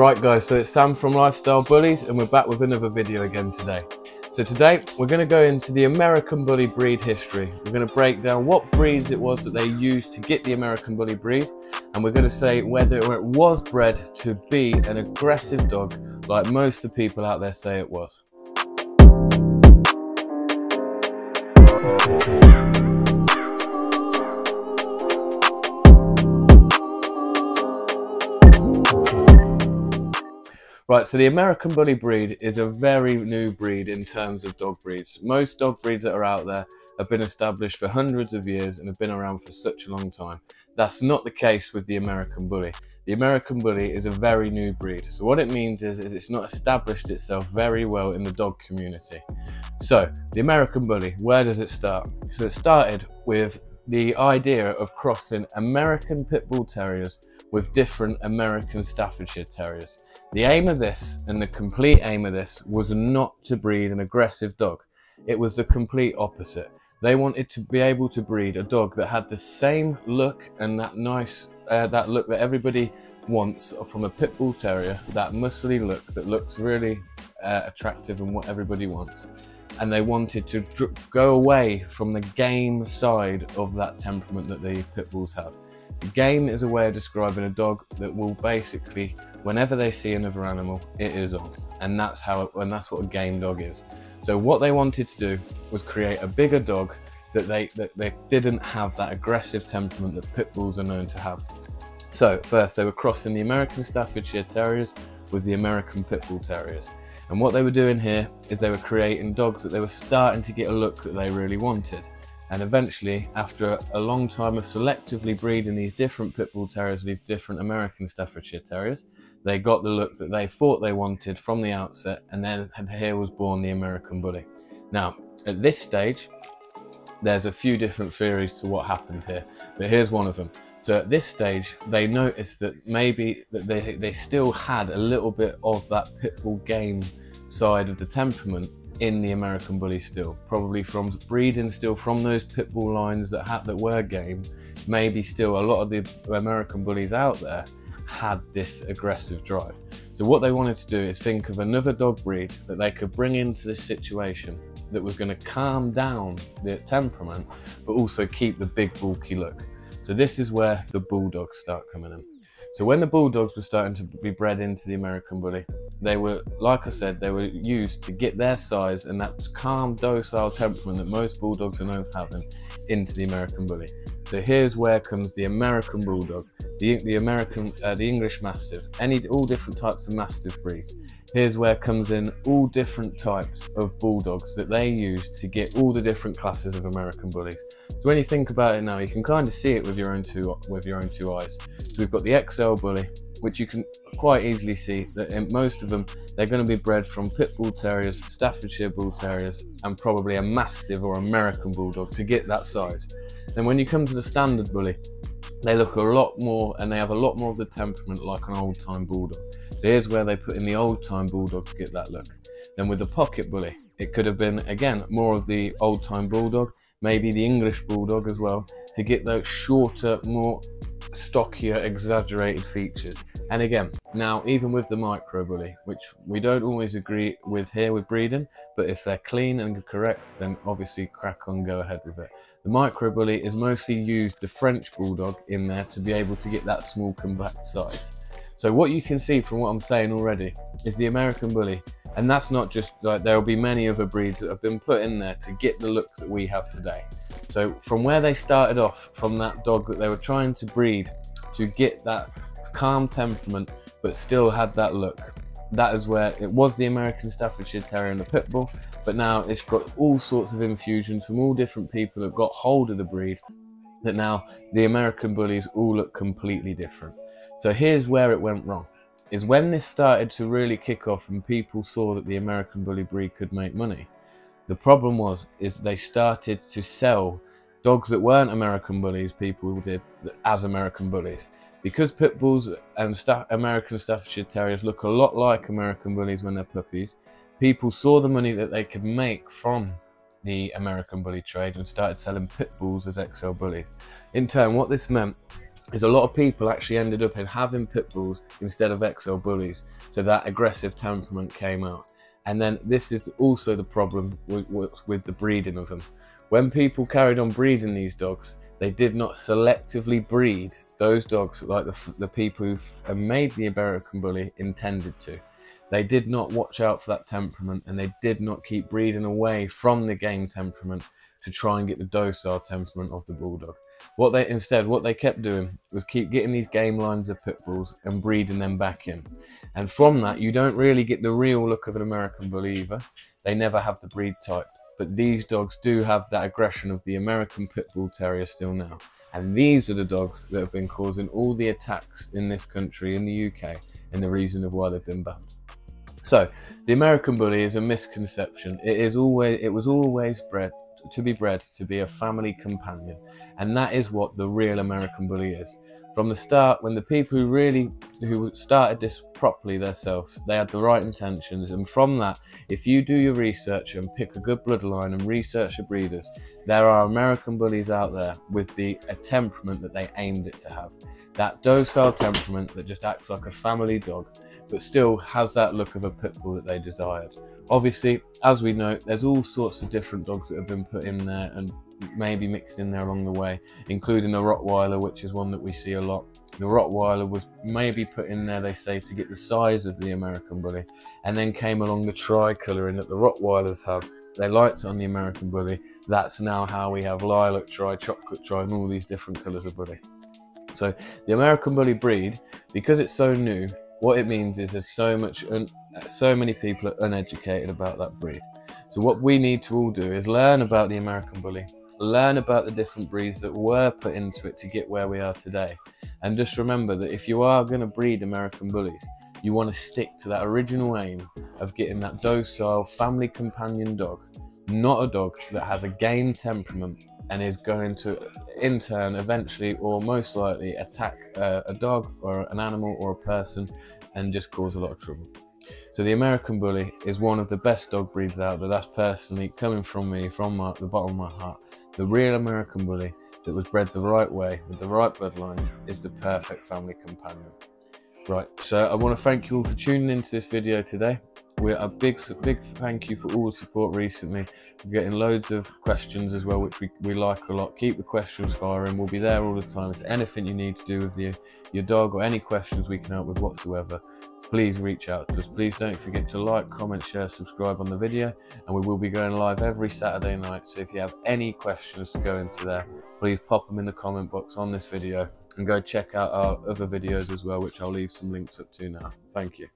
Right guys, so it's Sam from Lifestyle Bullies and we're back with another video again today. So today we're going to go into the American Bully breed history. We're going to break down what breeds it was that they used to get the American Bully breed and we're going to say whether it was bred to be an aggressive dog like most of the people out there say it was. Right, so the American Bully breed is a very new breed in terms of dog breeds. Most dog breeds that are out there have been established for hundreds of years and have been around for such a long time. That's not the case with the American Bully. The American Bully is a very new breed. So what it means is, is it's not established itself very well in the dog community. So the American Bully, where does it start? So it started with the idea of crossing American Pit Bull Terriers with different American Staffordshire Terriers. The aim of this and the complete aim of this was not to breed an aggressive dog. It was the complete opposite. They wanted to be able to breed a dog that had the same look and that nice, uh, that look that everybody wants from a pit bull terrier, that muscly look that looks really uh, attractive and what everybody wants. And they wanted to go away from the game side of that temperament that the pit bulls have. Game is a way of describing a dog that will basically whenever they see another animal, it is on. And that's how, it, and that's what a game dog is. So what they wanted to do was create a bigger dog that they, that they didn't have that aggressive temperament that pit bulls are known to have. So first they were crossing the American Staffordshire Terriers with the American Pit Bull Terriers. And what they were doing here is they were creating dogs that they were starting to get a look that they really wanted. And eventually, after a long time of selectively breeding these different Pit Bull Terriers with different American Staffordshire Terriers, they got the look that they thought they wanted from the outset, and then here was born the American Bully. Now, at this stage, there's a few different theories to what happened here, but here's one of them. So at this stage, they noticed that maybe that they, they still had a little bit of that pit bull game side of the temperament in the American Bully still, probably from breeding still from those pit bull lines that had that were game. Maybe still a lot of the American Bullies out there had this aggressive drive. So what they wanted to do is think of another dog breed that they could bring into this situation that was going to calm down the temperament, but also keep the big bulky look. So this is where the bulldogs start coming in. So when the bulldogs were starting to be bred into the American Bully, they were, like I said, they were used to get their size and that calm, docile temperament that most bulldogs are known for having into the American Bully. So here's where comes the American Bulldog, the, the American, uh, the English Mastiff, any, all different types of Mastiff breeds. Here's where comes in all different types of Bulldogs that they use to get all the different classes of American Bullies. So when you think about it now, you can kind of see it with your own two, with your own two eyes. So we've got the XL Bully, which you can quite easily see that in most of them, they're going to be bred from Pit Bull Terriers, Staffordshire Bull Terriers, and probably a Mastiff or American Bulldog to get that size. Then when you come to the standard bully, they look a lot more and they have a lot more of the temperament like an old time bulldog. So here's where they put in the old time bulldog to get that look. Then with the pocket bully, it could have been again more of the old time bulldog, maybe the English bulldog as well, to get those shorter, more stockier, exaggerated features. And again, now even with the micro bully, which we don't always agree with here with breeding, but if they're clean and correct, then obviously crack on, go ahead with it. The micro bully is mostly used the French bulldog in there to be able to get that small compact size. So what you can see from what I'm saying already is the American bully, and that's not just like there will be many other breeds that have been put in there to get the look that we have today. So from where they started off, from that dog that they were trying to breed to get that calm temperament, but still had that look that is where it was the American Staffordshire Terrier and the Pit Bull, but now it's got all sorts of infusions from all different people that got hold of the breed. That now the American Bullies all look completely different. So here's where it went wrong: is when this started to really kick off and people saw that the American Bully breed could make money. The problem was is they started to sell dogs that weren't American Bullies. People did as American Bullies because pit bulls and American Staffordshire Terriers look a lot like American bullies when they're puppies, people saw the money that they could make from the American bully trade and started selling pit bulls as XL bullies. In turn, what this meant is a lot of people actually ended up in having pit bulls instead of XL bullies. So that aggressive temperament came out. And then this is also the problem with, with, the breeding of them. When people carried on breeding these dogs, they did not selectively breed those dogs like the, the people who made the American Bully intended to. They did not watch out for that temperament and they did not keep breeding away from the game temperament to try and get the docile temperament of the bulldog. What they instead, what they kept doing was keep getting these game lines of pit bulls and breeding them back in. And from that, you don't really get the real look of an American Bully either. They never have the breed type, but these dogs do have that aggression of the American Pit Bull Terrier still now. And these are the dogs that have been causing all the attacks in this country, in the UK, and the reason of why they've been banned. So, the American Bully is a misconception. It is always, it was always bred to be bred to be a family companion, and that is what the real American Bully is. From the start, when the people who really who started this properly themselves, they had the right intentions, and from that, if you do your research and pick a good bloodline and research the breeders, there are American bullies out there with the a temperament that they aimed it to have. That docile temperament that just acts like a family dog, but still has that look of a pit bull that they desired. Obviously, as we know, there's all sorts of different dogs that have been put in there and maybe mixed in there along the way, including the Rottweiler, which is one that we see a lot. The Rottweiler was maybe put in there, they say, to get the size of the American Bully, and then came along the tri-colouring that the Rottweilers have. They liked on the American Bully. That's now how we have lilac tri, chocolate tri, and all these different colours of bully. So the American Bully breed, because it's so new, what it means is there's so much so many people are uneducated about that breed. So what we need to all do is learn about the American Bully, learn about the different breeds that were put into it to get where we are today. And just remember that if you are going to breed American Bullies, you want to stick to that original aim of getting that docile family companion dog, not a dog that has a game temperament and is going to in turn eventually or most likely attack uh, a dog or an animal or a person and just cause a lot of trouble. So the American Bully is one of the best dog breeds out there. That's personally coming from me, from my, the bottom of my heart. The real American Bully that was bred the right way with the right bloodlines is the perfect family companion. Right, so I want to thank you all for tuning into this video today. We're a big, big thank you for all the support recently. We're getting loads of questions as well, which we, we like a lot. Keep the questions firing. We'll be there all the time. If anything you need to do with your, your dog or any questions we can help with whatsoever, please reach out to us. Please don't forget to like, comment, share, subscribe on the video, and we will be going live every Saturday night. So if you have any questions to go into there, please pop them in the comment box on this video and go check out our other videos as well, which I'll leave some links up to now. Thank you.